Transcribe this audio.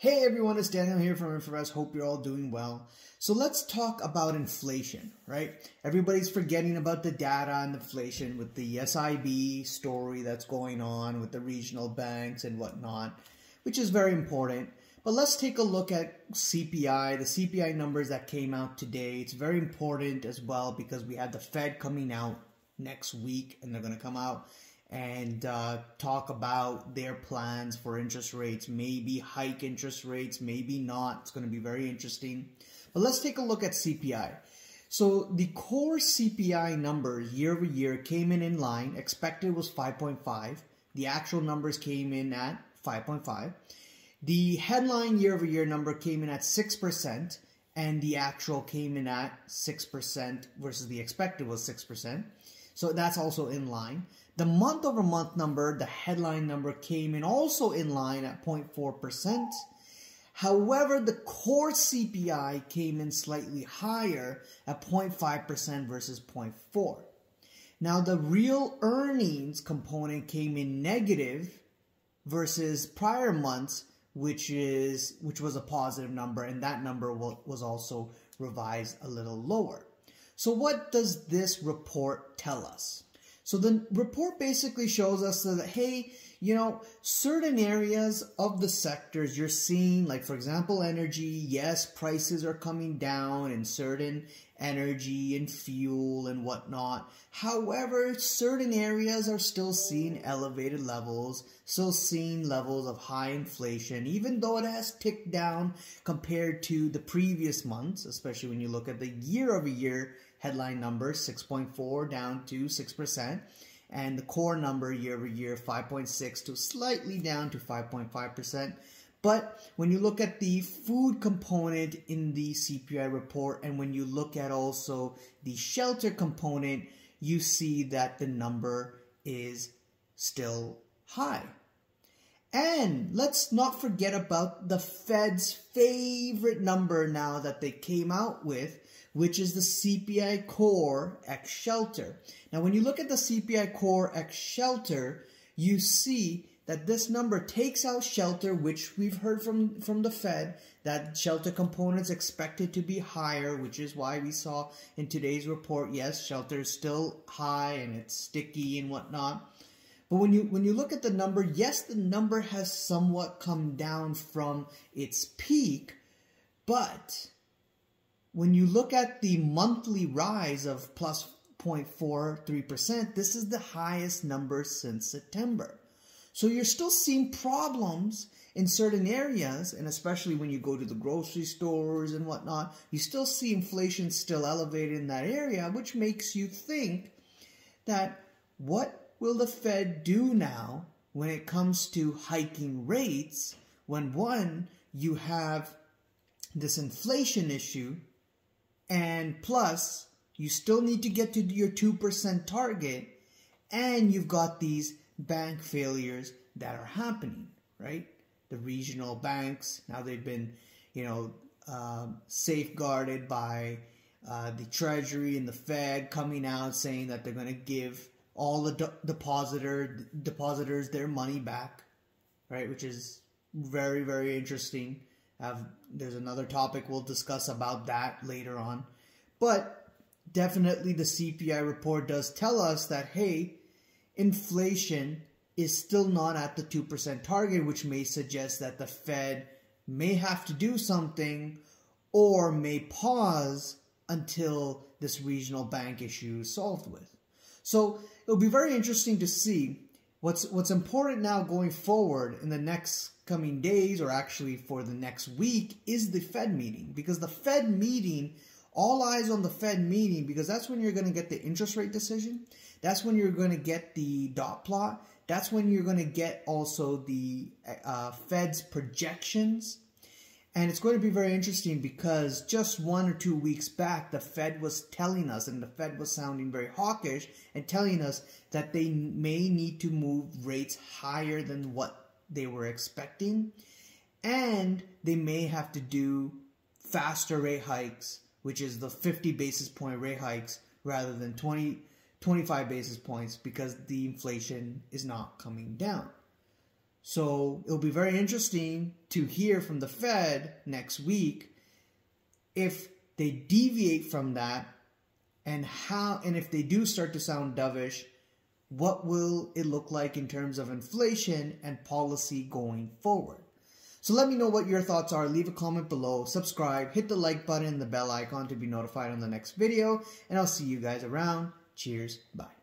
Hey everyone, it's Daniel here from Inforvest. Hope you're all doing well. So let's talk about inflation, right? Everybody's forgetting about the data on inflation with the SVB story that's going on with the regional banks and whatnot, which is very important. But let's take a look at CPI, the CPI numbers that came out today. It's very important as well because we had the Fed coming out next week and they're going to come out and uh, talk about their plans for interest rates, maybe hike interest rates, maybe not. It's going to be very interesting. But let's take a look at CPI. So the core CPI numbers year over year came in in line. Expected was 5.5. The actual numbers came in at 5.5. The headline year over year number came in at 6%, and the actual came in at 6% versus the expected was 6%. So that's also in line. The month over month number, the headline number came in also in line at 0.4%. However, the core CPI came in slightly higher at 0.5% versus 0.4. Now the real earnings component came in negative versus prior months, which is which was a positive number, and that number was also revised a little lower. So what does this report tell us? So the report basically shows us that, hey, you know, certain areas of the sectors you're seeing, like for example, energy, yes, prices are coming down in certain energy and fuel and whatnot. However, certain areas are still seeing elevated levels, still seeing levels of high inflation, even though it has ticked down compared to the previous months, especially when you look at the year over year headline number 6.4 down to 6% and the core number year over year 5.6 to slightly down to 5.5%. But when you look at the food component in the CPI report and when you look at also the shelter component, you see that the number is still high. And let's not forget about the Fed's favorite number now that they came out with, which is the CPI core X shelter. Now, when you look at the CPI core X shelter, you see that this number takes out shelter, which we've heard from, from the Fed, that shelter components expected to be higher, which is why we saw in today's report, yes, shelter is still high and it's sticky and whatnot. But when you when you look at the number, yes, the number has somewhat come down from its peak, but when you look at the monthly rise of plus 0.43%, this is the highest number since September. So you're still seeing problems in certain areas, and especially when you go to the grocery stores and whatnot, you still see inflation still elevated in that area, which makes you think that what will the Fed do now when it comes to hiking rates when one, you have this inflation issue and plus, you still need to get to your 2% target, and you've got these bank failures that are happening, right? The regional banks, now they've been, you know, um, safeguarded by uh, the Treasury and the Fed coming out saying that they're going to give all the de depositor depositors their money back, right? Which is very very interesting. Have there's another topic we'll discuss about that later on. But definitely the CPI report does tell us that hey, inflation is still not at the 2% target, which may suggest that the Fed may have to do something or may pause until this regional bank issue is solved with. So it'll be very interesting to see what's what's important now going forward in the next coming days or actually for the next week is the Fed meeting because the Fed meeting all eyes on the Fed meeting because that's when you're going to get the interest rate decision. That's when you're going to get the dot plot. That's when you're going to get also the uh, Fed's projections. And it's going to be very interesting because just one or two weeks back, the Fed was telling us, and the Fed was sounding very hawkish and telling us that they may need to move rates higher than what they were expecting. And they may have to do faster rate hikes, which is the 50 basis point rate hikes rather than 20, 25 basis points because the inflation is not coming down. So it'll be very interesting to hear from the Fed next week if they deviate from that and how and if they do start to sound dovish, what will it look like in terms of inflation and policy going forward? So let me know what your thoughts are. Leave a comment below, subscribe, hit the like button and the bell icon to be notified on the next video, and I'll see you guys around. Cheers, bye.